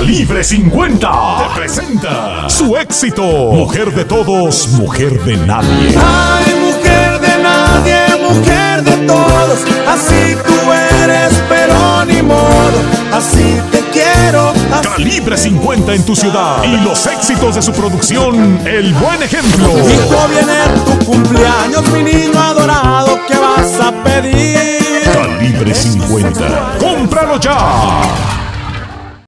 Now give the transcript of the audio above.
Calibre 50 te presenta su éxito. Mujer de todos, mujer de nadie. Ay, mujer de nadie, mujer de todos. Así tú eres, pero ni modo. Así te quiero. así- Calibre 50 en tu ciudad y los éxitos de su producción, el buen ejemplo. Hijo, viene tu cumpleaños, mi niño adorado. ¿Qué vas a pedir? Calibre 50. ¡Cómpralo ya!